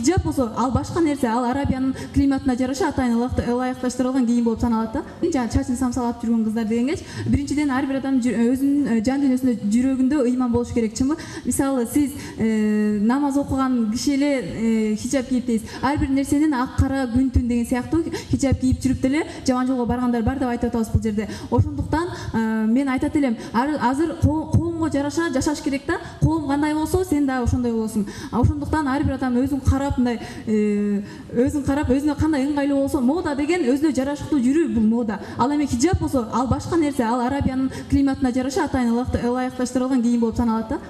хиджаб болсо ал башка нерсе ал арабиянын климатына жараша атайын ылайыкташтырылган кийим болуп саналат да. Жанагы чачын самсалап жүргөн кыздар дегенге биринчиден ар бир адам өзүнүн жан дүйнөсүндө жүрөгүндө ыйман болуш керек чынбы мисалы сиз намаз окуган киши эле хиджаб кийип дейсиз ар бир нерсенин ак кара күн түн деген сыяктуу хиджаб кийип жүрүп деле жаман жолго баргандар бар деп айтып атабыз бул жерде. Ошондуктан мен айтат элем азыр коомго жараша жашаш керек да коом кандай болсо сен дагы ошондой болосуң ошондуктан ар бир адам өзүн карап мындай өзүн карап өзүнө кандай ыңгайлуу болсо мода деген өзүнө жарашыктуу жүрүү бул мода. Ал эми хиджаб болсо ал башка нерсе ал арабиянын климатына жараша атайын ылайыкташтырылган кийим болуп саналат да.